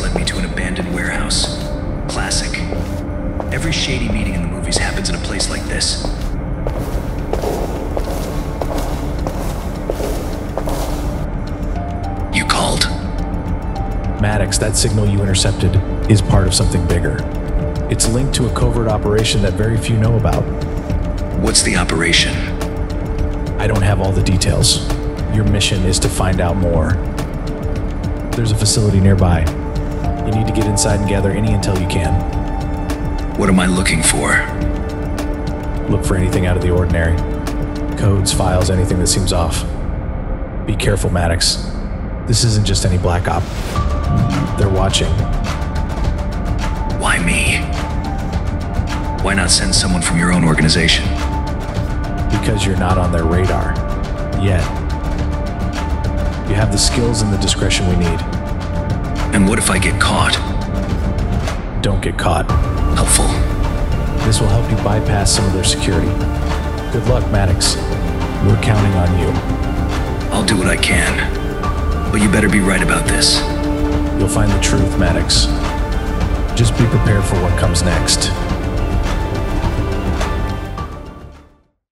led me to an abandoned warehouse. Classic. Every shady meeting in the movies happens in a place like this. You called? Maddox, that signal you intercepted is part of something bigger. It's linked to a covert operation that very few know about. What's the operation? I don't have all the details. Your mission is to find out more. There's a facility nearby. You need to get inside and gather any intel you can. What am I looking for? Look for anything out of the ordinary. Codes, files, anything that seems off. Be careful, Maddox. This isn't just any black op. They're watching. Why me? Why not send someone from your own organization? because you're not on their radar. Yet. You have the skills and the discretion we need. And what if I get caught? Don't get caught. Helpful. This will help you bypass some of their security. Good luck, Maddox. We're counting on you. I'll do what I can. But you better be right about this. You'll find the truth, Maddox. Just be prepared for what comes next.